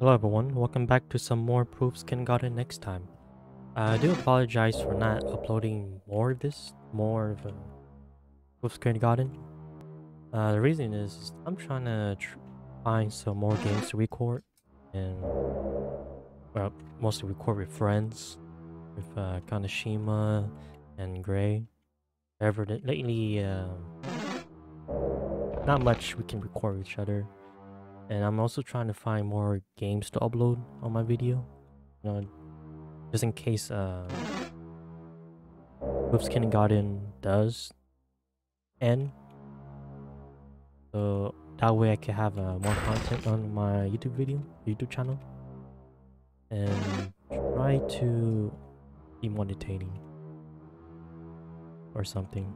Hello everyone, welcome back to some more Poof's Killergarten next time. Uh, I do apologize for not uploading more of this, more of a Poof's Killergarten. Uh, the reason is, is I'm trying to tr find some more games to record and well, mostly record with friends, with uh, Kanashima and Gray. However, lately, uh, not much we can record with each other and I'm also trying to find more games to upload on my video you know just in case uh Whoops Kindergarten does end. So that way I can have uh, more content on my YouTube video YouTube channel and try to be more entertaining or something.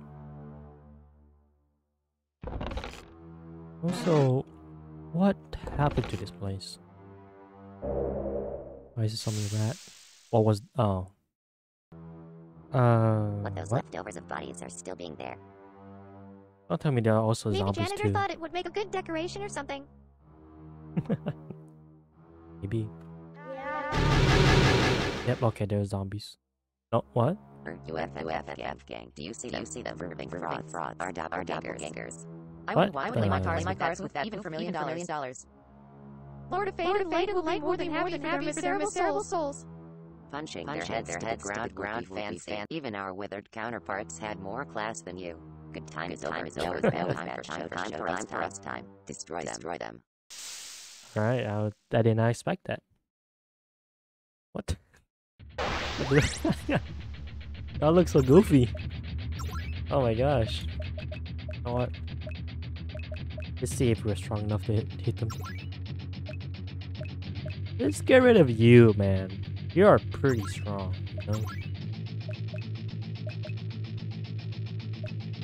Also what happened to this place? Why is it something rat? What was oh? Uh, what those what? leftovers of bodies are still being there. Don't tell me there are also Maybe zombies janitor too. thought it would make a good decoration or something. Maybe. Yeah. Yep. Okay. there are zombies. No. What? Do you see them? You see them verbing frauds? Frauds are doppelgangers. I What? would why would they my cars my cars with that even for million dollars dollars. Lord of Fate and Light will be more than happy for their miserable souls. Punching, their heads to the ground, ground fans, fan. Even our withered counterparts had more class than you. Good time is over. Is over. Time for show time for us. For us time. Destroy them. Destroy them. All right. I, I did not expect that. What? that looks so goofy. Oh my gosh. You know what? Let's see if we're strong enough to hit, hit them. Let's get rid of you, man. You are pretty strong, you know?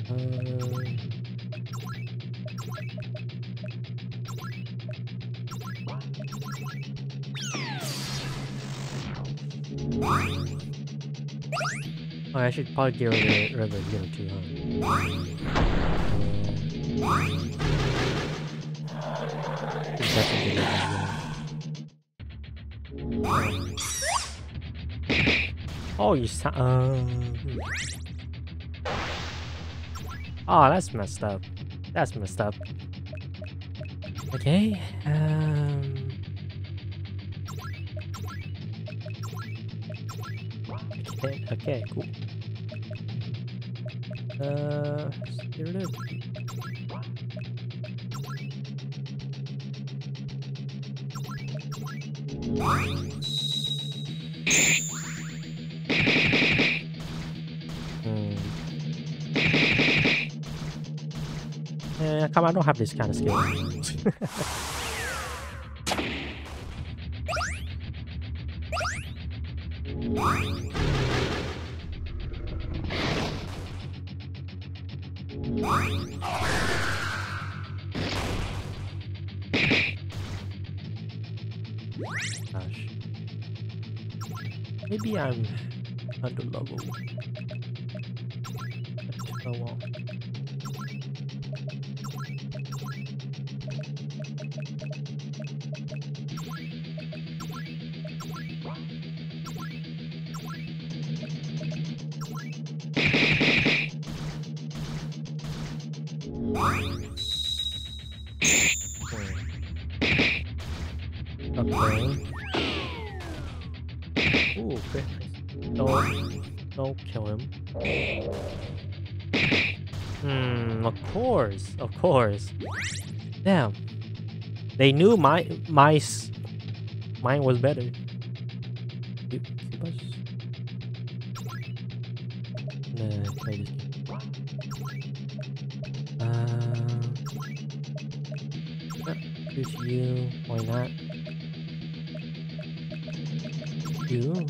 Uh, Oh, I should probably get rid of, rid of other two, huh? Should definitely. Oh, you sound. Uh, hmm. oh, that's messed up. That's messed up. Okay. Um. Okay, okay, cool. Uh, let's get rid Hmm. Come on, I don't have this kind of skill. Gosh. Maybe I'm under level. Of course. Damn. They knew my my mine was better. Uh, you. Why not? You.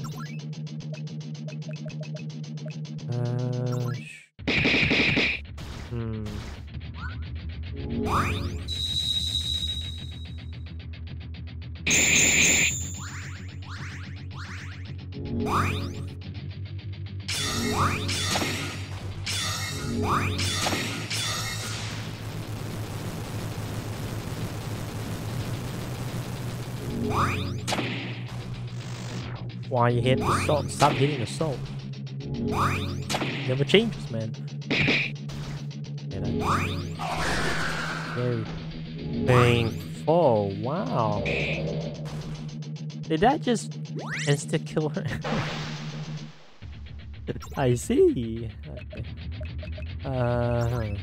Why you hit the salt? Stop hitting the salt. Never changes, man. Yeah, that's very painful. Wow. Did that just insta kill her? I see. Uh.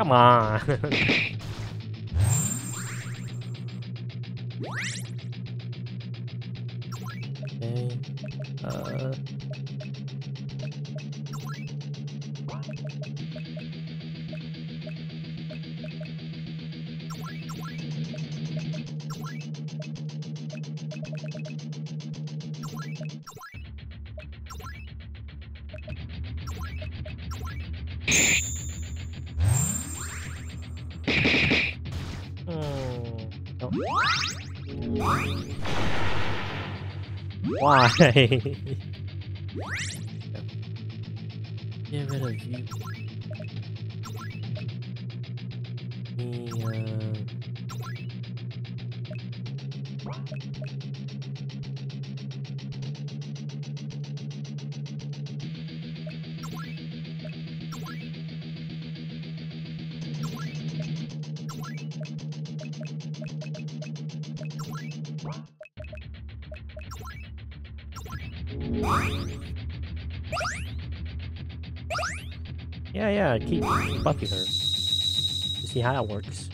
Come on. Why? Get rid of you. Yeah, yeah, keep buffing her. To see how it works.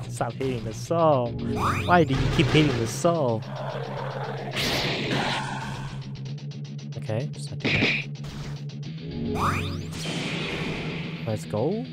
Stop hitting the soul. Why do you keep hitting the soul? Okay, just not do that. Let's go.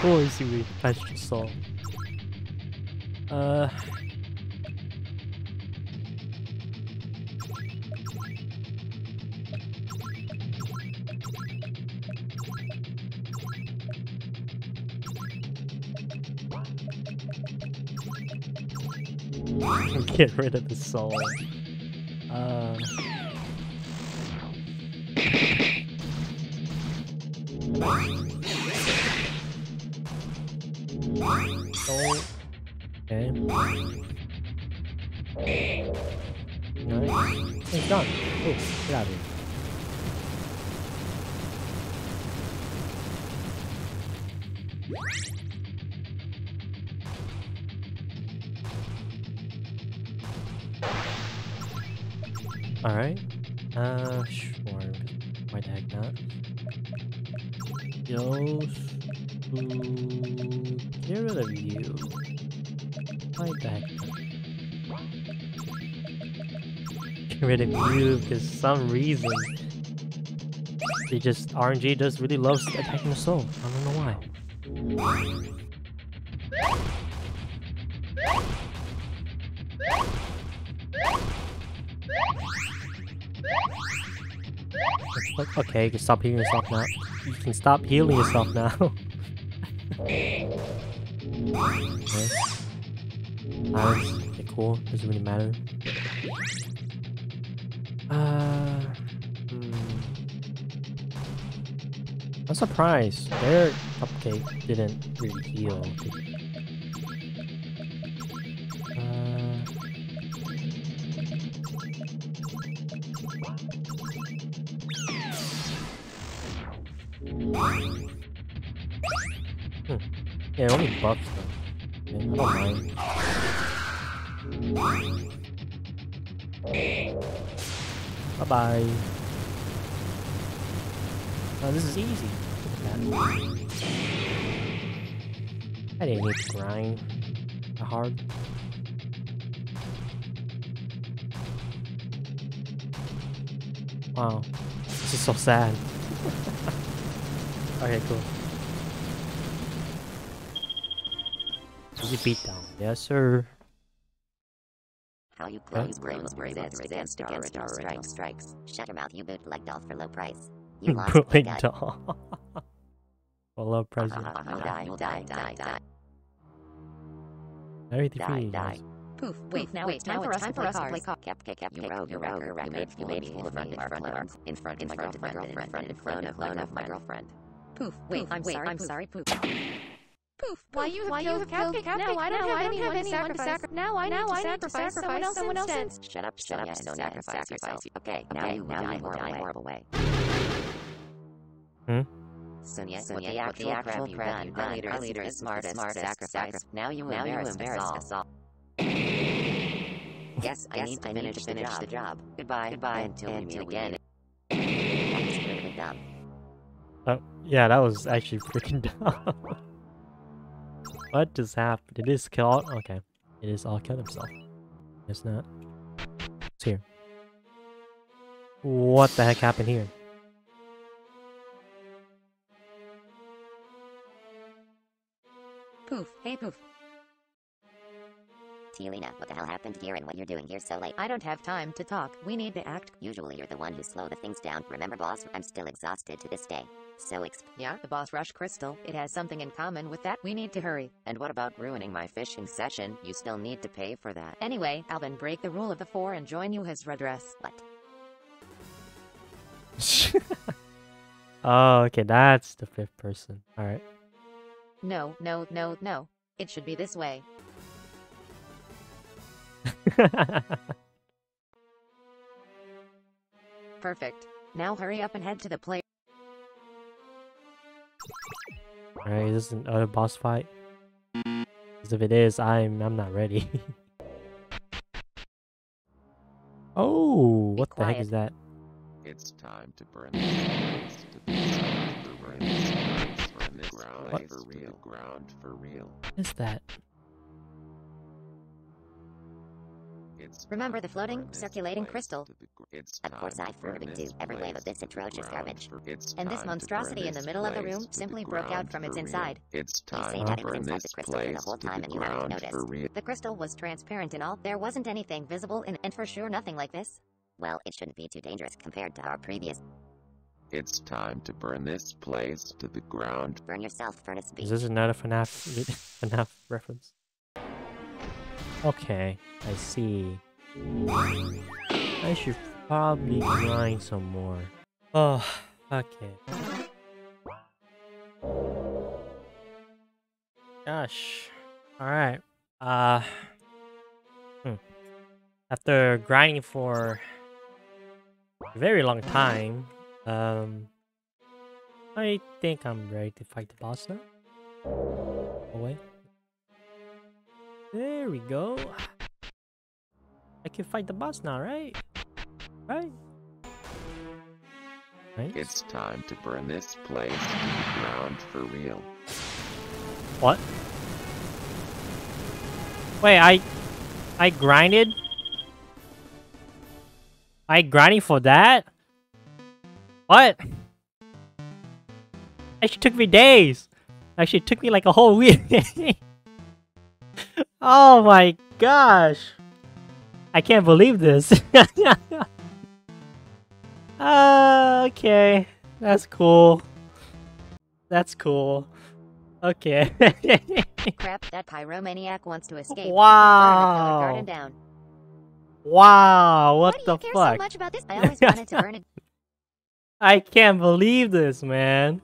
Course you will touch the soul. Uh Get rid of the soul. Done. Oh, get out of here. Alright. Uh, sure. Why the heck not? To get rid of you. Why the heck rid of you because some reason they just RNG just really loves attacking the soul. I don't know why. Okay, you can stop healing yourself now. You can stop healing yourself now. okay. Nice. Okay, cool. Doesn't really matter. Surprised their cupcake didn't really heal. Uh, hmm. Yeah, only buffs though. Yeah, I don't mind. Bye bye. Oh, this is easy. Look at that. I didn't need to grind hard. Wow, this is so sad. okay, cool. Easy beatdown, yes sir. How you close brains against our strikes strikes. Shut your mouth, you bootleg doll for low price. You lost Bootleg doll. Hello, Uh, present. You die, die, die, die, Everything die, die. Poof. Wait, now it's time for us to play cards. Kept, kept, kept, you rogue, you rogue, you made, you made fool of me in front of our, in front, in front of my girlfriend, in front of, clone of my girlfriend. Poof. Wait, I'm sorry. I'm sorry. Poof. Poof. Why you have Why you killed have cupcake? cupcake? Now I don't have anyone to sacrifice. sacrifice. Now I Now need I to to sacrifice sacrifice someone else someone instead. Shut up, shut up, yes, don't sacrifice yourself. Okay, now you, now you will die a horrible way. Hmm? Sonia, Sonia, the actual, the actual crap you done. Our leader is smart, smart, sacrifice. Now you now you embarrassed us all. Yes, I need to finish, finish the job. Goodbye, goodbye, until we meet again. That's really dumb. Oh, yeah, that was actually freaking dumb. what just happened? Did this kill all? Okay. It is all killed himself. It's not. It's here. What the heck happened here? Poof. Hey, poof. Tielina, what the hell happened here and what you're doing here so late? I don't have time to talk. We need to act. Usually you're the one who slow the things down. Remember, boss? I'm still exhausted to this day. So exp- Yeah, the boss rush crystal. It has something in common with that. We need to hurry. And what about ruining my fishing session? You still need to pay for that. Anyway, Alvin break the rule of the four and join you his redress. What? oh, okay, that's the fifth person. Alright. No, no, no, no. It should be this way. Perfect. Now hurry up and head to the play. Alright, is this another uh, boss fight? 'Cause if it is, I'm I'm not ready. oh, what the heck is that? It's time to burn this place to the ground for real. Burn this place for real. Ground for real. What is that? It's Remember the floating, circulating crystal? to the gr- It's Of course I've burn further this do every wave of this atrocious garbage. And this time to burn monstrosity in the middle of the room to the simply broke out from its inside. It's They say time that to it was burn inside this the crystal for the whole time the and you haven't noticed. The crystal was transparent and all. There wasn't anything visible in and for sure nothing like this. Well, it shouldn't be too dangerous compared to our previous. It's time to burn this place to the ground. Burn yourself, Furnace B. Is this another FNAF FNAF reference? Okay, I see. I should probably grind some more. Oh, okay. Gosh. Alright. Uh. Hmm. After grinding for a very long time, um, I think I'm ready to fight the boss now. Oh wait. There we go. I can fight the boss now, right? Right? Nice. It's time to burn this place to the ground for real. What? Wait, I I grinded? I grinding for that? What? Actually took me days. Actually took me like a whole week. oh my gosh. I can't believe this. uh, okay. That's cool. That's cool. Okay. Crap, that pyromaniac wants to escape. Wow. Burn the garden down. wow, what do the fuck? so much about this? I always wanted to burn it. I can't believe this, man.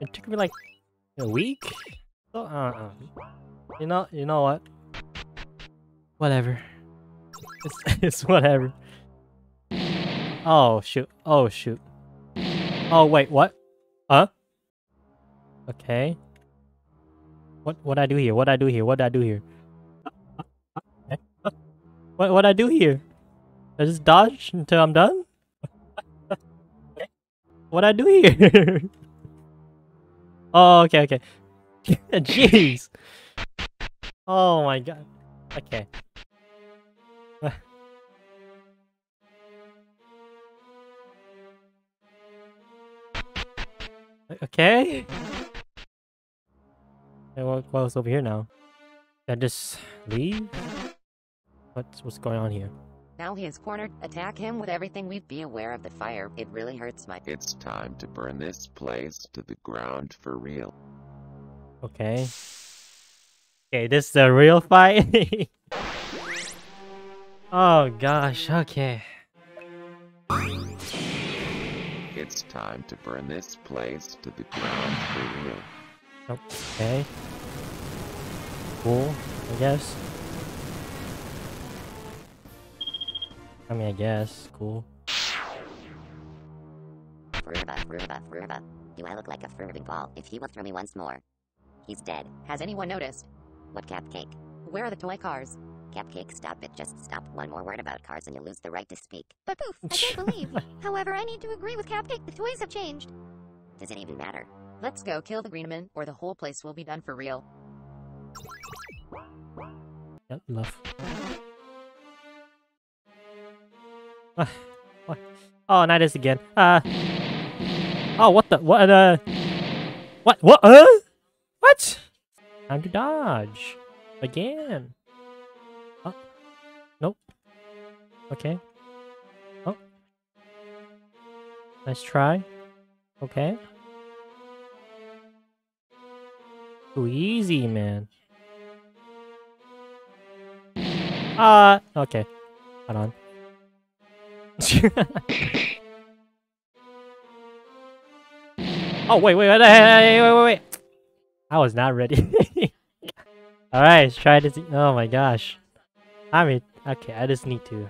It took me like a week. So, uh, uh, you know, you know what? Whatever. It's, it's whatever. Oh shoot! Oh shoot! Oh wait, what? Huh? Okay. What what I do here? What I do here? What I do here? What what I do here? I just dodge until I'm done? What I do here? oh, okay, okay. Jeez. Oh my god. Okay. okay. Hey, what, what's over here now? Can I just leave? What's what's going on here? Now he is cornered. Attack him with everything we be aware of the fire. It really hurts my. It's time to burn this place to the ground for real. Okay. Okay, this is a real fight. oh gosh. Okay. It's time to burn this place to the ground for real. Okay. Cool. I guess. I mean, I guess. Cool. Furba, Furba, Furba. Do I look like a Furby ball if he will throw me once more? He's dead. Has anyone noticed? What Cupcake? Where are the toy cars? Cupcake, stop it. Just stop. One more word about cars and you'll lose the right to speak. But poof, I can't believe. However, I need to agree with Cupcake. The toys have changed. Does it even matter? Let's go kill the Greenman, or the whole place will be done for real. Yep, love. Oh, not this again. Uh. Oh, what the? What? Uh. What? What? Uh? What? Time to dodge. Again. Oh. Nope. Okay. Oh. Nice try. Okay. Too easy, man. Uh, okay. Hold on. oh, wait, wait, wait, wait, wait, wait. I was not ready. Alright, let's try this. Oh my gosh. I mean, okay, I just need to.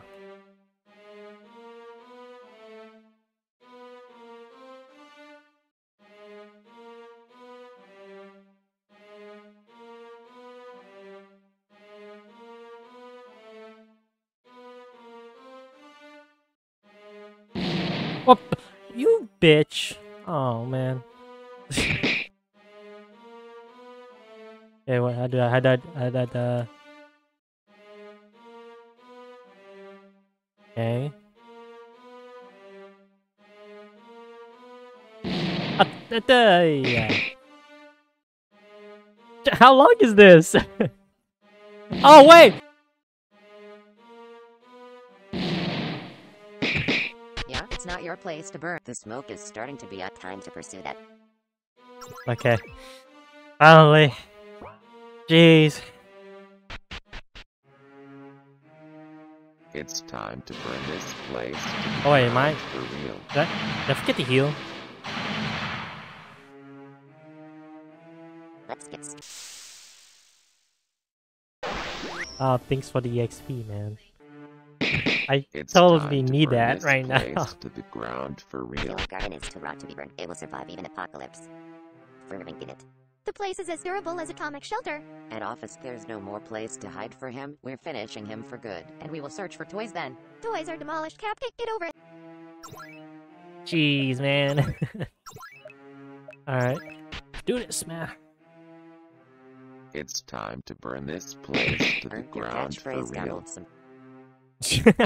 What? You bitch. Oh man. Yeah, what? How did I? How did I? How did I? Uh... Okay. Da- da- yeah. How long is this? oh wait. Not your place to burn. The smoke is starting to be up. Time to pursue that. Okay. Finally. Jeez. It's time to burn this place Oh, wait, am I- for real. Did I, did I forget to heal? Let's get. s- Uh, thanks for the EXP, man. I It's totally time to need that right now. to the ground for The old garden is too raw to be burned. It will survive even apocalypse. Furman did it. The place is as durable as atomic shelter. At office, there's no more place to hide for him. We're finishing him for good. And we will search for toys then. Toys are demolished. Cupcake, get over it. Jeez, man. Alright. Do this, man. It's time to burn this place to the ground for catchphrase, real.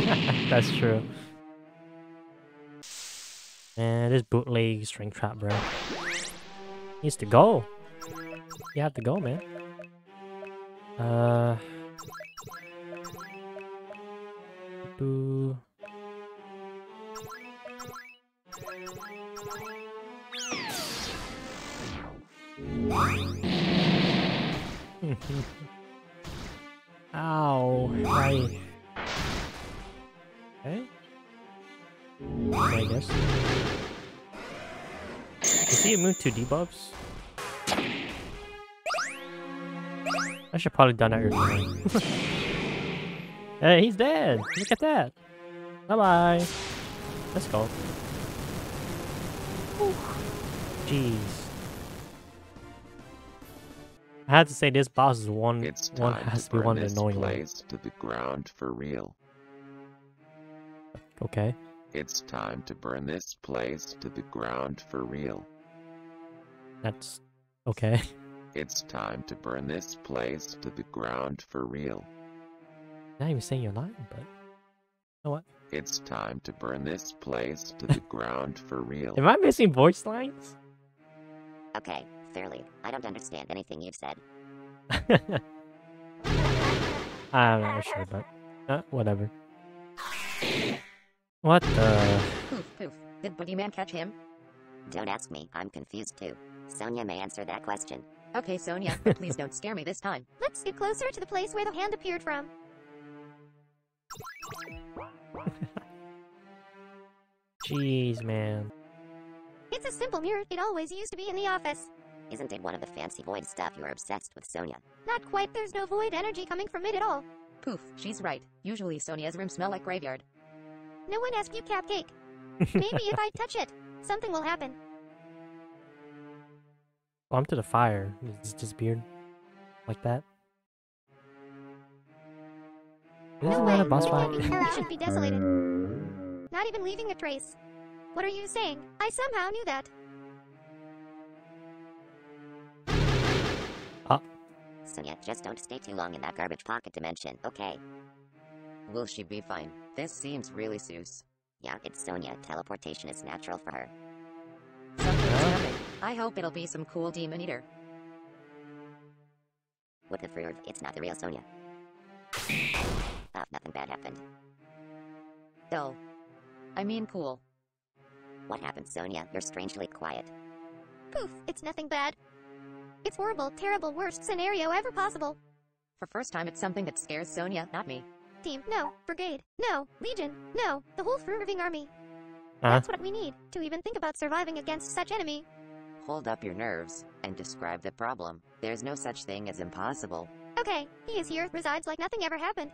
That's true. Man, this bootleg Springtrap, bro. Needs to go. You have to go, man. Uh. Boo. Ow. Right. Okay. I guess. Is he immune to debuffs? I should probably done that earlier. hey, he's dead! Look at that! Bye bye! Let's go. Jeez. I had to say this boss is one It's one has to to be one of the annoying ones. to the ground for real. Okay. It's time to burn this place to the ground for real. That's okay. It's time to burn this place to the ground for real. Not even saying you're lying, but you know what? It's time to burn this place to the ground for real. Am I missing voice lines? Okay, fairly. I don't understand anything you've said. I'm not sure, but uh, whatever. What the? Poof, poof. Did Boogeyman catch him? Don't ask me, I'm confused too. Sonia may answer that question. Okay, Sonia, please don't scare me this time. Let's get closer to the place where the hand appeared from. Jeez, man. It's a simple mirror. It always used to be in the office. Isn't it one of the fancy void stuff you're obsessed with, Sonia? Not quite. There's no void energy coming from it at all. Poof, she's right. Usually Sonia's room smell like graveyard. No one asked you, Cupcake. Maybe if I touch it, something will happen. Bump to the fire. It's disappeared. Like that. No Isn't way. that a boss It fight? can't be. You should be desolated. Not even leaving a trace. What are you saying? I somehow knew that. Ah. Sonia, just don't stay too long in that garbage pocket dimension, okay? Will she be fine? This seems really Seuss. Yeah, it's Sonia. Teleportation is natural for her. I hope it'll be some cool demon eater. What the fruit? It's not the real Sonia. Oh, nothing bad happened. Dull. I mean cool. What happened, Sonia? You're strangely quiet. Poof, it's nothing bad. It's horrible, terrible, worst scenario ever possible. For first time, it's something that scares Sonia, not me. Team, no. Brigade, no. Legion, no. The whole Fruiting army. Huh? That's what we need to even think about surviving against such enemy. Hold up your nerves and describe the problem. There's no such thing as impossible. Okay, he is here, resides like nothing ever happened.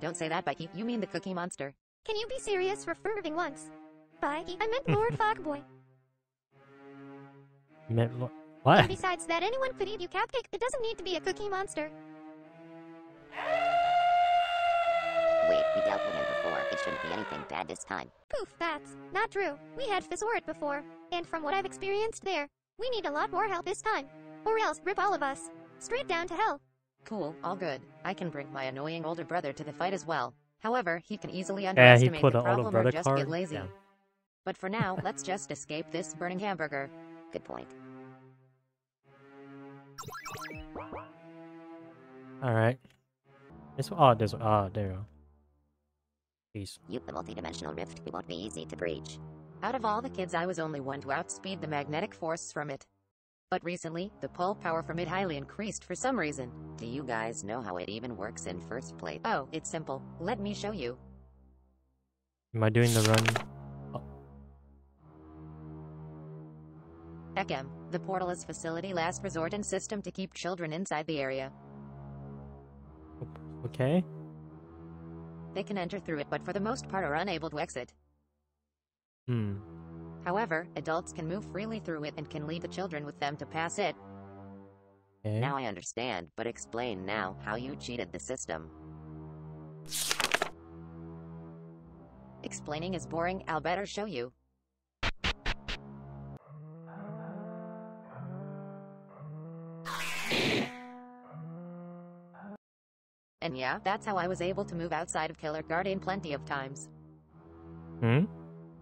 Don't say that, Becky. You mean the cookie monster. Can you be serious for Fruiting once? Bye, I meant Lord Fogboy. Me- wha- And What? besides that, anyone could eat you cupcake. It doesn't need to be a cookie monster. Wait, we dealt with him before. It shouldn't be anything bad this time. Poof, that's not true. We had Fisorit before, and from what I've experienced there, we need a lot more help this time. Or else rip all of us. Straight down to hell. Cool, all good. I can bring my annoying older brother to the fight as well. However, he can easily Yeah, he underestimate put the an older problem or just card. get lazy. Yeah. But for now, let's just escape this burning hamburger. Good point. All right. This oh, this oh, there you go. Peace. You, the multidimensional rift, it won't be easy to breach. Out of all the kids, I was only one to outspeed the magnetic force from it. But recently, the pull power from it highly increased for some reason. Do you guys know how it even works in first place? Oh, it's simple. Let me show you. Am I doing the run? Oh. Ekem, the portal is facility last resort and system to keep children inside the area. Okay. They can enter through it but for the most part are unable to exit. Hmm. However, adults can move freely through it and can lead the children with them to pass it. Okay. Now I understand, but explain now how you cheated the system. Explaining is boring, I'll better show you. And yeah, that's how I was able to move outside of Killergarten plenty of times. Hmm.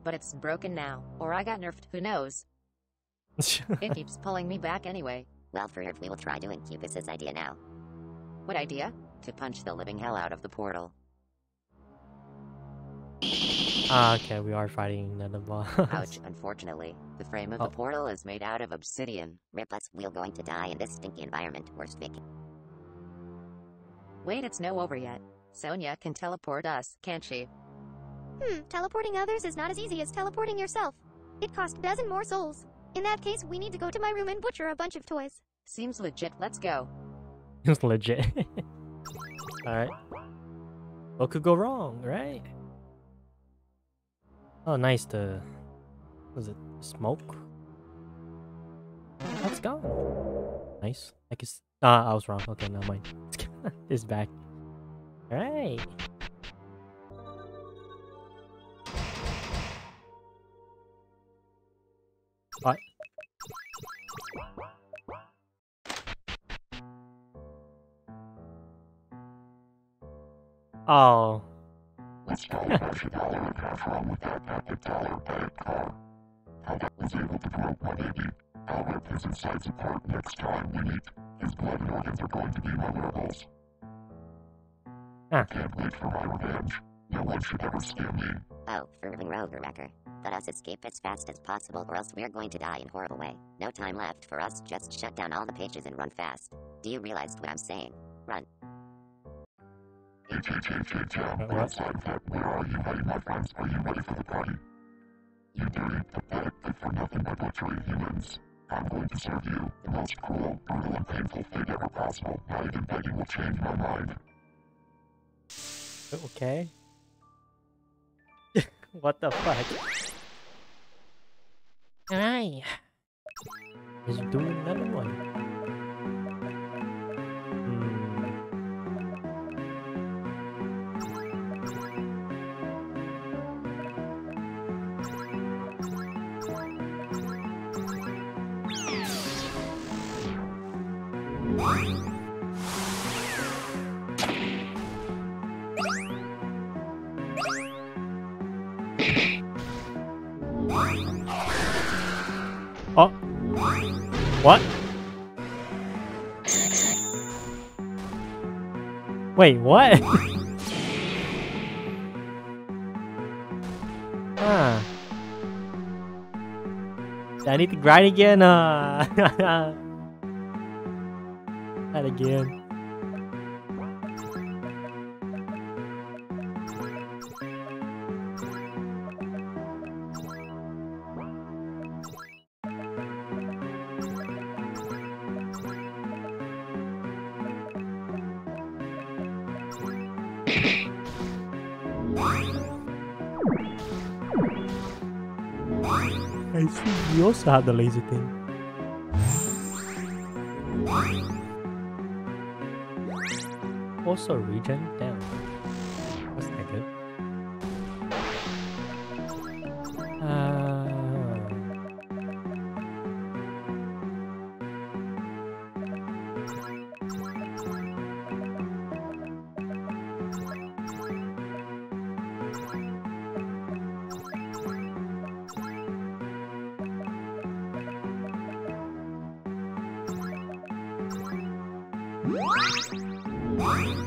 But it's broken now, or I got nerfed, who knows? It keeps pulling me back anyway. Well, for if we will try doing Cupid's idea now. What idea? To punch the living hell out of the portal. ah, okay. We are fighting another boss. Ouch, unfortunately. The frame of Oh. the portal is made out of obsidian. Rip us, we're going to die in this stinky environment. Worst Vic. Wait, it's no over yet. Sonia can teleport us, can't she? Hmm, teleporting others is not as easy as teleporting yourself. It cost dozen more souls. In that case, we need to go to my room and butcher a bunch of toys. Seems legit. Let's go. It's legit. Alright. What could go wrong, right? Oh, nice. The. Was it smoke? Let's go. Nice. I guess. Ah, I was wrong. Okay, never mind. it's back. Alright. What? Oh. Let's call the dollar and what's wrong with that active dollar bad car. Albert was able to prove 180. Albert pulls his sides apart next time we meet. His blood and organs are going to be my wearables. Ah. Can't wait for my revenge. No one should ever scare me. Oh, Irving Rover Wrecker. Let us escape as fast as possible or else we're going to die in horrible way. No time left for us, just shut down all the pages and run fast. Do you realize what I'm saying? Run. Hey, hey, hey, hey, hey, we're outside of that. Where are you heading, my friends? Are you ready for the party? You dirty, pathetic, good for nothing but butchering humans. I'm going to serve you the most cruel, brutal, and painful fate ever possible. Not even begging will change my mind. Okay. what the fuck? Alright. Let's do another one. Oh. What? Wait, what? ah. I need to grind again? Uh. That again. Have the lazy thing. Also regen? Bye.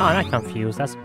I'm not confused. That's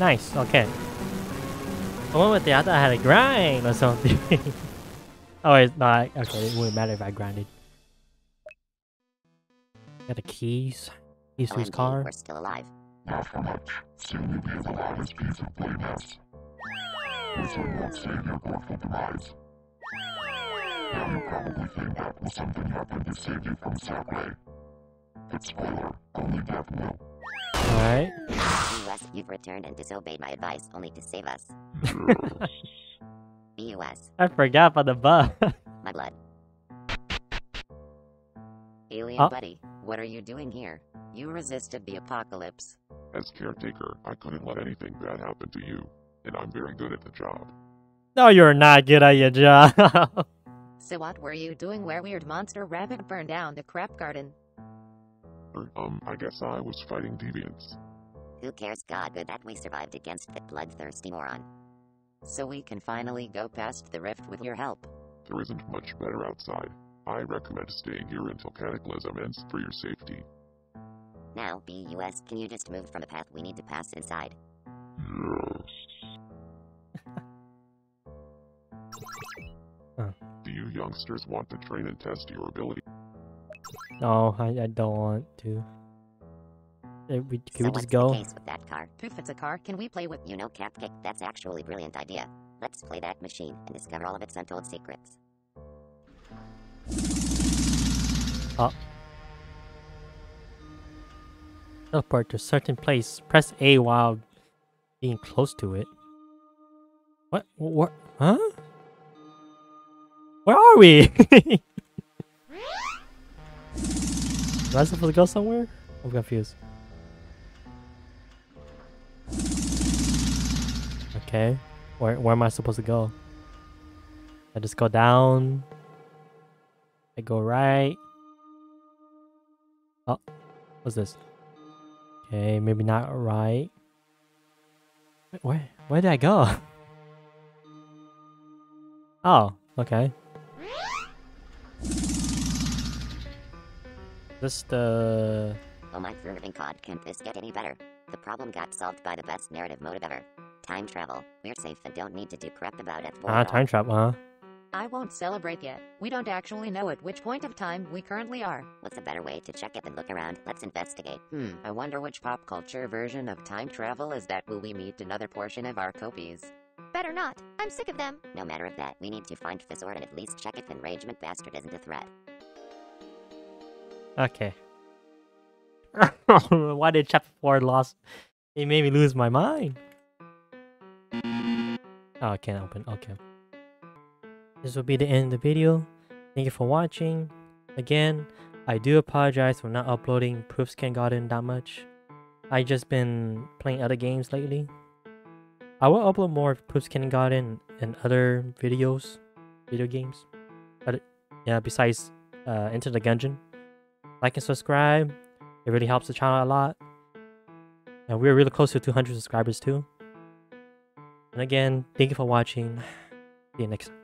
Nice, okay. I went with the I thought I had a grind or something. oh it's not. Okay, it wouldn't matter if I grinded. Got the keys. Keys to his car. we're still alive. Not for much. Soon you'll be the loudest piece of play mess. This one won't save your grateful demise. Now you probably think that was something happened to save you from Sakurai. But spoiler, only death will. Alright. BUS, you've returned and disobeyed my advice only to save us. BUS, I forgot about the bug. my blood. Alien Huh? buddy, what are you doing here? You resisted the apocalypse. As caretaker, I couldn't let anything bad happen to you, and I'm very good at the job. no, you're not good at your job. So what were you doing where weird monster rabbit burned down the crap garden? Er, um, I guess I was fighting deviants. Who cares? God, good that we survived against that bloodthirsty moron. So we can finally go past the rift with your help. There isn't much better outside. I recommend staying here until Cataclysm ends for your safety. Now, BUS, can you just move from the path we need to pass inside? Yes. Huh. Do you youngsters want to train and test your ability? No, I, I don't want to. Eh, we, can so we just go? the case with that car? If it's a car, can we play with You know, Capcake, that's actually a brilliant idea. Let's play that machine and discover all of its untold secrets. Teleport to a certain place. Press A while being close to it. What? What? Huh? Where are we? Am I supposed to go somewhere? I'm confused. Okay. Where where am I supposed to go? I just go down. I go right. Oh, what's this? Okay, maybe not right. Wait, Where where did I go? Oh, okay. This the Oh my friggin' god, can't this get any better? The problem got solved by the best narrative motive ever. Time travel. We're safe and don't need to do crap about it. ah time travel, huh? I won't celebrate yet. We don't actually know at which point of time we currently are. What's a better way to check it than look around? Let's investigate. Hmm, I wonder which pop culture version of time travel is that will we meet another portion of our copies. Better not. I'm sick of them. No matter of that, we need to find Fizzord and at least check if Enragement Bastard isn't a threat. Okay. Why did chapter 4 lost? It made me lose my mind. Oh, I can't open. Okay. This will be the end of the video. Thank you for watching. Again, I do apologize for not uploading Poof's Killergarten that much. I just been playing other games lately. I will upload more Poof's Killergarten and other videos, video games. But yeah, besides uh, Enter the Gungeon. Like and subscribe. It really helps the channel a lot. And we're really close to 200 subscribers too. And again, thank you for watching. See you next time.